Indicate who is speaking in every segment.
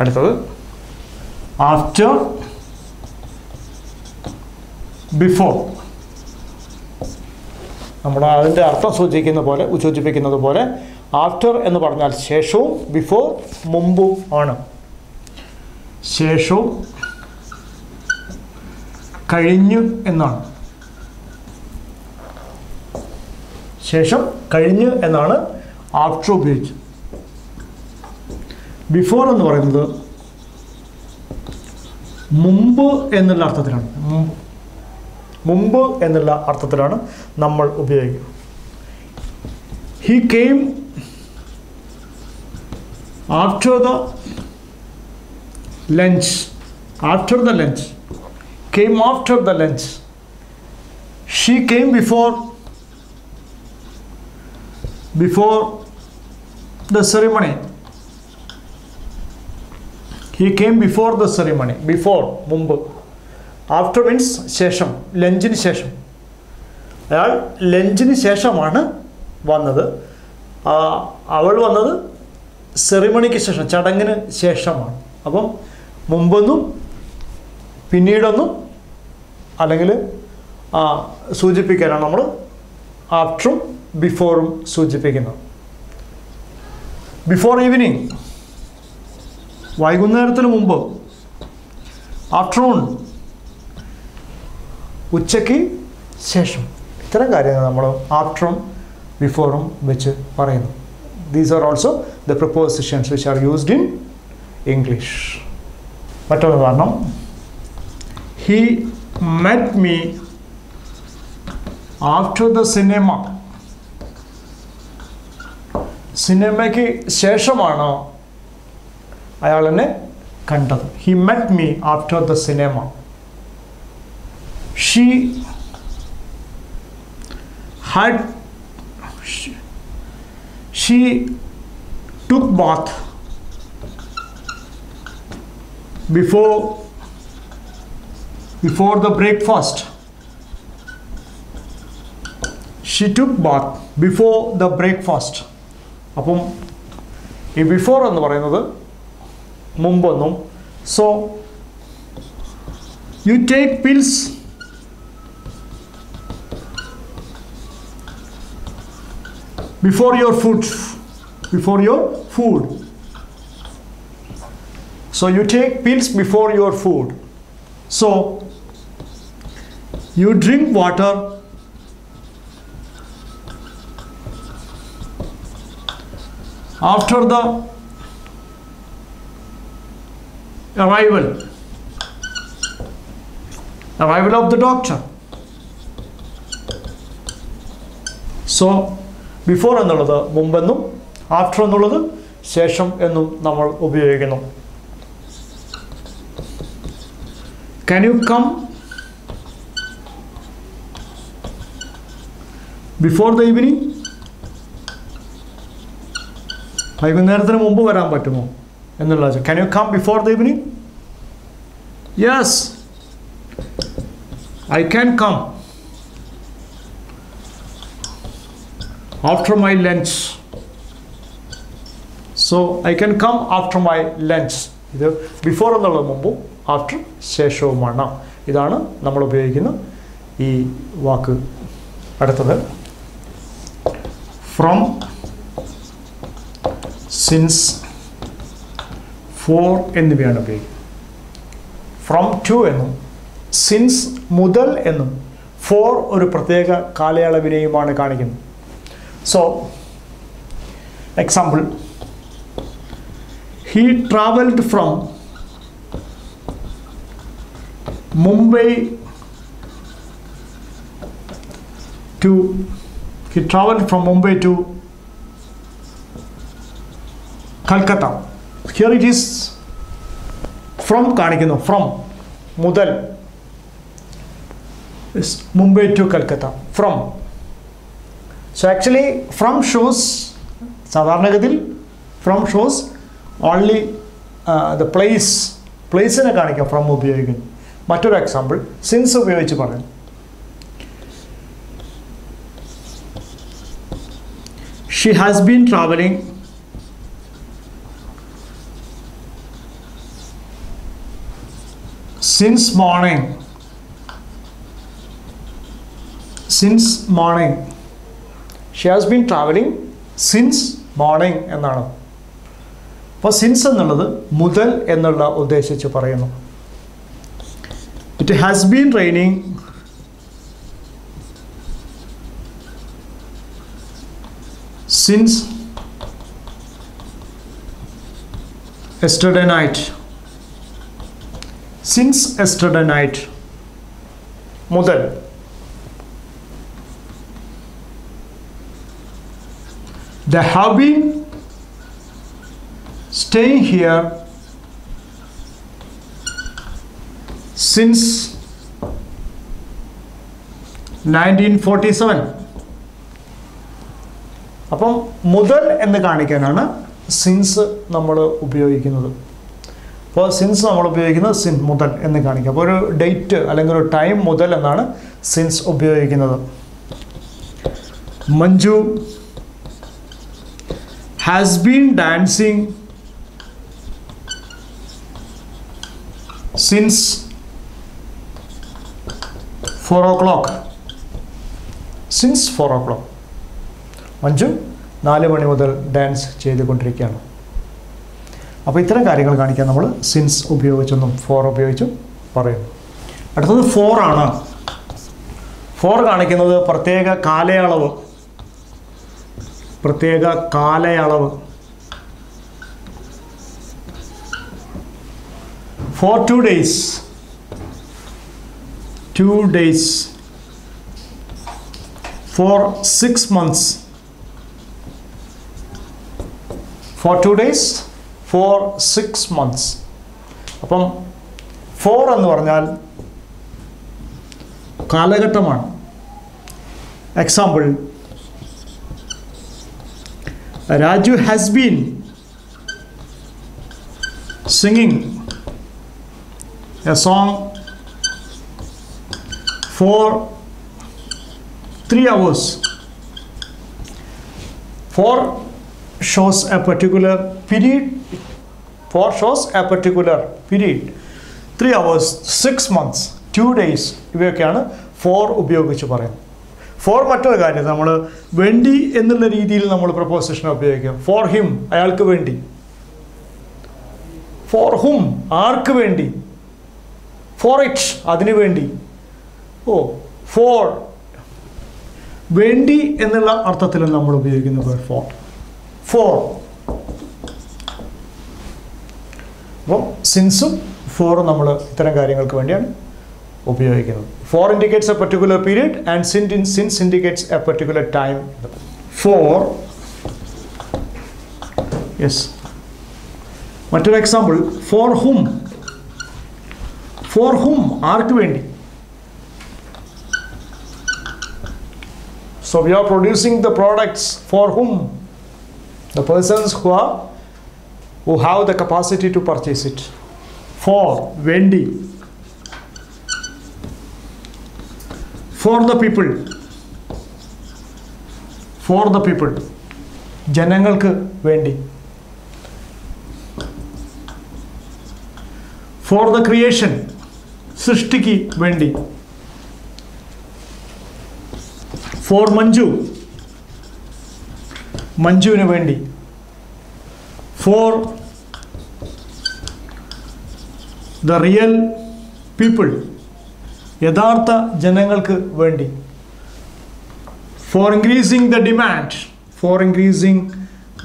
Speaker 1: അടുത്തത്. After before നമ്മൾ അതിന്റെ അർത്ഥം സൂചിപ്പിക്കുന്ന പോലെ സൂചിപ്പിക്കുന്നത് പോലെ ആഫ്റ്റർ എന്ന് പറഞ്ഞാൽ ശേഷവും ബിഫോർ മുമ്പും ആണ്. ശേഷവും കഴിഞ്ഞു എന്നാണ്. ശേഷം കഴിഞ്ഞു എന്നാണ് ആഫ്റ്റർ ഉപയോഗിച്ചത്. ബിഫോർ എന്ന് പറയുന്നത് മുമ്പ് എന്നുള്ള അർത്ഥത്തിലാണ്. മുമ്പ് എന്നുള്ള അർത്ഥത്തിലാണ് നമ്മൾ ഉപയോഗിക്കുന്നത്. He came after the lunch after the lunch came after the lunch she came before before the ceremony he came before the ceremony before മുമ്പ്. ആഫ്റ്റർ മീൻസ് ശേഷം ലഞ്ചിന് ശേഷം. അയാൾ ലഞ്ചിന് ശേഷമാണ് വന്നത്. അവൾ വന്നത് സെറിമണിക്ക് ശേഷം ചടങ്ങിന് ശേഷമാണ്. അപ്പം മുമ്പൊന്നും പിന്നീടൊന്നും അല്ലെങ്കിൽ സൂചിപ്പിക്കാനാണ് നമ്മൾ ആഫ്റ്ററും ബിഫോറും സൂചിപ്പിക്കുന്നത്. ബിഫോർ ഈവനിങ് വൈകുന്നേരത്തിന് മുമ്പ് ആഫ്റ്റർനൂൺ ഉച്ചയ്ക്ക് ശേഷം ഇത്തരം കാര്യങ്ങൾ നമ്മൾ ആഫ്റ്ററും ബിഫോറും വെച്ച് പറയുന്നു. These are also the prepositions which are used in English മറ്റൊരു കാരണം he met me after the cinema സിനിമയ്ക്ക് ശേഷമാണ് അയാൾ എന്നെ കണ്ടത്. He met me after the cinema she had she took bath before before the breakfast she took bath before the breakfast അപ്പം ഈ before എന്ന് പറയുന്നത് Mumbonum. So you take pills. Before your food. Before your food. So you take pills before your food. So you drink water. After the arrival. Arrival of the doctor. So before എന്നുള്ളത് മുമ്പെന്നും after എന്നുള്ളത് ശേഷം എന്നും നമ്മൾ ഉപയോഗിക്കുന്നു. Can you come before the evening വൈകുന്നേരത്തിന് മുമ്പ് വരാൻ പറ്റുമോ? എന്നുള്ളത് can you come before the evening yes I can come after my lunch so i can come after my lunch ഇത് ബിഫോർ എന്നുള്ള മുമ്പും ആഫ്റ്റർ ശേഷവുമാണ് ഇതാണ് നമ്മൾ ഉപയോഗിക്കുന്ന ഈ വാക്ക് അടുത്തത് ഫ്രം സിൻസ് ഫോർ എന്നിവയാണ് ഉപയോഗിക്കുന്നത്. ഫ്രം ടു എന്നും സിൻസ് മുതൽ എന്നും ഫോർ ഒരു പ്രത്യേക കാലയളവിനെയുമാണ് കാണിക്കുന്നത്. So example he travelled from Mumbai to he travel from Mumbai to Calcutta Here it is from കാണിക്കുന്നു. ഫ്രം മുതൽ Mumbai to Calcutta from so actually from shows സാധാരണഗതിയിൽ from shows only the place പ്ലേസിനെ കാണിക്കാം. From ഉപയോഗിക്കുന്നു. മറ്റൊരു example since ഉപയോഗിച്ച് പറയാം. She has been travelling since morning since morning she has been travelling since morning എന്നാണ്. അപ്പോൾ since എന്നുള്ളത് മുതൽ എന്നുള്ള ഉദ്ദേശിച്ച് പറയുന്നു. It has been raining since yesterday night. Since yesterday night മുതൽ they have been staying here since 1947 അപ്പം മുതൽ എന്ന് കാണിക്കാനാണ് സിൻസ് നമ്മൾ ഉപയോഗിക്കുന്നത് അപ്പോൾ സിൻസ് നമ്മൾ ഉപയോഗിക്കുന്നത് സിൻ മുതൽ എന്ന് കാണിക്കുക അപ്പോൾ ഒരു ഡേറ്റ് അല്ലെങ്കിൽ ഒരു ടൈം മുതൽ എന്നാണ് സിൻസ് ഉപയോഗിക്കുന്നത്. Manju has been dancing since four o'clock since four o'clock Manju നാല് മണി മുതൽ ഡാൻസ് ചെയ്തുകൊണ്ടിരിക്കുകയാണ്. അപ്പോൾ ഇത്തരം കാര്യങ്ങൾ കാണിക്കാൻ നമ്മൾ സിൻസ് ഉപയോഗിച്ചെന്നും ഫോർ ഉപയോഗിച്ചും പറയും അടുത്തത് ഫോറാണ് ഫോർ കാണിക്കുന്നത് പ്രത്യേക കാലയളവ്. പ്രത്യേക കാലയളവ്. For two days two days for six months for two days for six months അപ്പം ഫോർ എന്ന് പറഞ്ഞാൽ കാലഘട്ടമാണ്. Example Raju has been singing a song for three hours for shows a particular period 4 shows a particular period. 3 hours 6 months 2 days ഇവയൊക്കെയാണ് for ഉപയോഗിച്ച് പറയുന്നത്. Four മറ്റൊരു കാര്യം നമ്മൾ വേണ്ടി എന്നുള്ള രീതിയിൽ നമ്മൾ പ്രപ്പോസിഷൻ ഉപയോഗിക്കാം. ഫോർ ഹിം അയാൾക്ക് വേണ്ടി. ഫോർ ഹും ആർക്ക് വേണ്ടി? ഫോർ ഇറ്റ് അതിനു വേണ്ടി. ഓ ഫോർ വേണ്ടി എന്നുള്ള അർത്ഥത്തിലാണ് നമ്മൾ ഉപയോഗിക്കുന്നത് ഫോർ ഫോർ അപ്പം സിൻസും ഫോറും നമ്മൾ ഇത്തരം കാര്യങ്ങൾക്ക് വേണ്ടിയാണ് ഉപയോഗിക്കുന്നത്. For indicates a particular period and sin in since indicates a particular time for yes മറ്റൊരു എക്സാമ്പിൾ ഫോർ ഹും ഫോർ ഹും ആർക്ക് വേണ്ടി? So we are producing the products for whom? The persons who are who have the capacity to purchase it. For Vendi. For the people. For the people. ജനങ്ങൾക്ക് വേണ്ടി for the creation സൃഷ്ടിക്ക് വേണ്ടി four Manju മഞ്ജുവിന് വേണ്ടി for the real people യഥാർത്ഥ ജനങ്ങൾക്ക് വേണ്ടി. For increasing the demand for increasing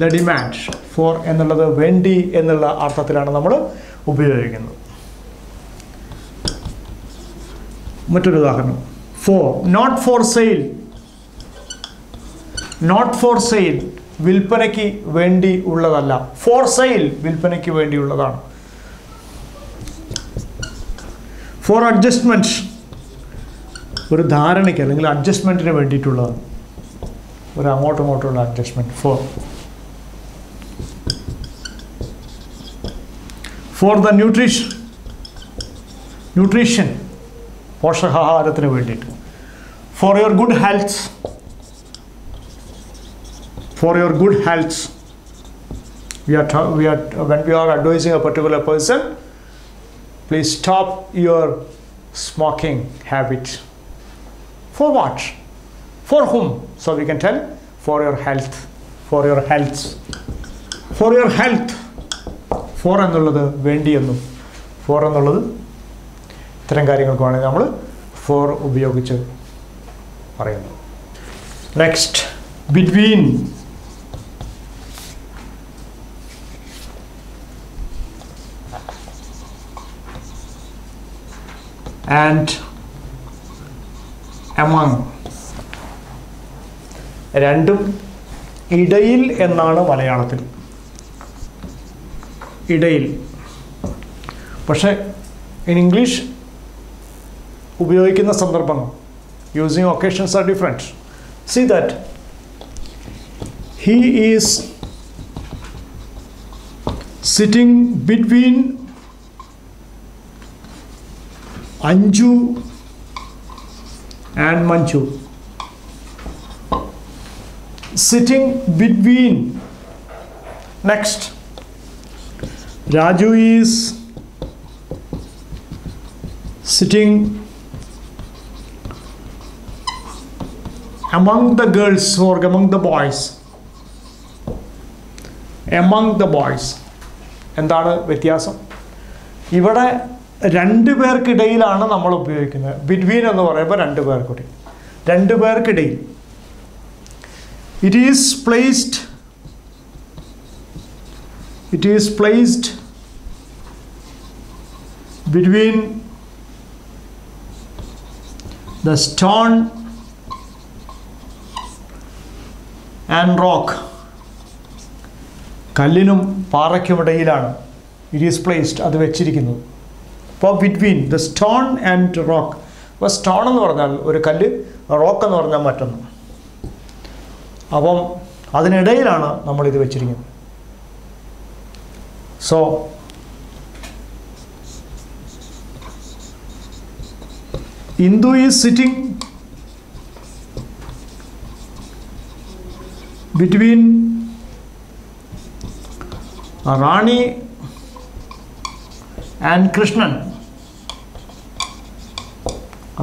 Speaker 1: the demand for എന്നുള്ളത് വേണ്ടി എന്നുള്ള അർത്ഥത്തിലാണ് നമ്മൾ ഉപയോഗിക്കുന്നത്. മറ്റൊരു ഉദാഹരണം. For not for sale not for sale വിൽപ്പനയ്ക്ക് വേണ്ടി ഉള്ളതല്ല. ഫോർ സെയിൽ വിൽപ്പനയ്ക്ക് വേണ്ടിയുള്ളതാണ് ഫോർ അഡ്ജസ്റ്റ്മെന്റ് ഒരു ധാരണയ്ക്ക് അല്ലെങ്കിൽ അഡ്ജസ്റ്റ്മെന്റിന് വേണ്ടിയിട്ടുള്ളതാണ്. ഒരു അങ്ങോട്ടും ഇങ്ങോട്ടുള്ള adjustment for for the nutrition nutrition പോഷകാഹാരത്തിന് വേണ്ടിയിട്ട്. For your good health for your good health we are we are when we are advising a particular person please stop your smoking habit. For what? For whom? So we can tell for your health. For your health. For your health. For എന്നുള്ളത് വേണ്ടിയെന്നും four എന്നുള്ളത് ഇത്തരം കാര്യങ്ങൾക്ക് വേണമെങ്കിൽ നമ്മൾ for ഉപയോഗിച്ച് പറയുന്നു next between and among. രണ്ടും ഇടയിൽ എന്നാണ് മലയാളത്തിൽ. ഇടയിൽ. പക്ഷേ ഇൻ ഇംഗ്ലീഷ് ഉപയോഗിക്കുന്ന സന്ദർഭങ്ങൾ using occasions are different see that he is sitting between Anju and Manchu. Sitting between next Raju is sitting among the girls or among the boys among the boys എന്താണ് വ്യത്യാസം? ഇവിടെ രണ്ട് പേർക്കിടയിലാണ് നമ്മൾ ഉപയോഗിക്കുന്നത്. Between എന്ന് പറയുമ്പോൾ രണ്ട് പേർക്കിടയിൽ രണ്ട് പേർക്കിടയിൽ it is placed it is placed between the stone and rock. കല്ലിനും പാറയ്ക്കുമിടയിലാണ് ഇറ്റ് ഈസ് പ്ലേസ്ഡ് അത് വെച്ചിരിക്കുന്നത് അപ്പോൾ between the stone and rock അപ്പോൾ സ്റ്റോൺ എന്ന് പറഞ്ഞാൽ ഒരു കല്ല് റോക്ക് എന്ന് പറഞ്ഞാൽ മറ്റൊന്ന്. അപ്പം അതിനിടയിലാണ് നമ്മളിത് വെച്ചിരിക്കുന്നത്. So Indu is sitting between Rani and Krishnan.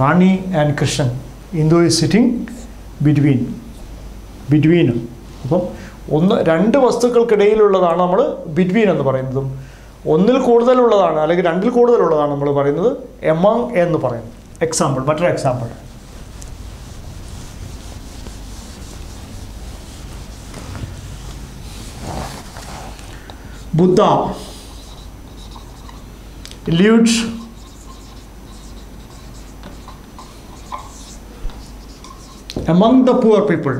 Speaker 1: Rani and Krishnan. Indu is sitting between between അപ്പം ഒന്ന് രണ്ട് വസ്തുക്കൾക്കിടയിലുള്ളതാണ് നമ്മൾ ബിറ്റ്വീൻ എന്ന് പറയുന്നതും. ഒന്നിൽ കൂടുതലുള്ളതാണ് അല്ലെങ്കിൽ രണ്ടിൽ കൂടുതലുള്ളതാണ് നമ്മൾ പറയുന്നത് എമങ് എന്ന് പറയുന്നത്. എക്സാമ്പിൾ മറ്റൊരു example Buddha lived among the poor people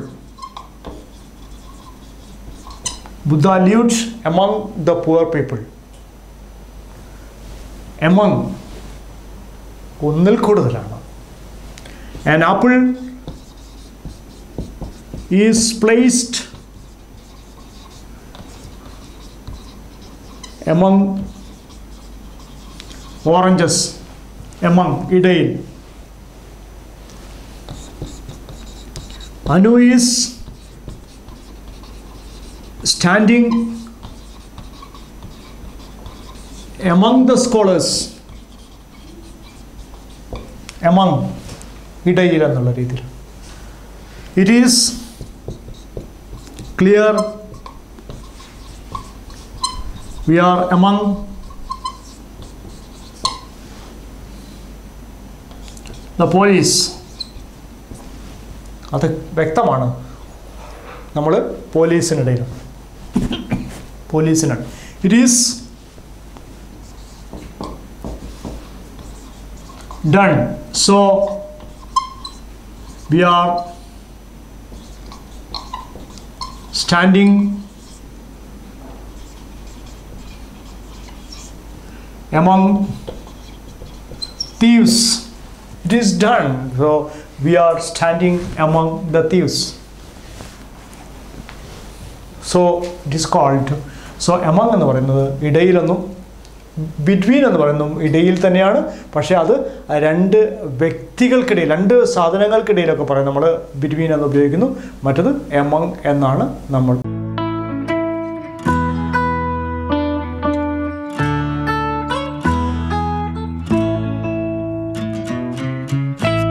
Speaker 1: Buddha lived among the poor people. Among ഒന്നിൽ കൂടുതലാണ് an apple is placed among oranges among ഇടയിൽ Anu is standing among the scholars among ഇടയിൽ It is it is are among the police അത് വ്യക്തമാണ്. നമ്മൾ പോലീസിനിടയിൽ. പോലീസിനാണ്. It is done so we are standing among thieves. It is done. So we are standing among the thieves. So it is called so among എന്ന് പറയുന്നത് ഇടയിലെന്നും between എന്ന് പറയുന്നതും ഇടയിൽ തന്നെയാണ്. പക്ഷേ അത് രണ്ട് വ്യക്തികൾക്കിടയിൽ രണ്ട് സാധനങ്ങൾക്കിടയിലൊക്കെ പറയും. നമ്മൾ ബിറ്റ്വീൻ എന്ന് ഉപയോഗിക്കുന്നു. മറ്റത് എമങ് എന്നാണ് നമ്മൾ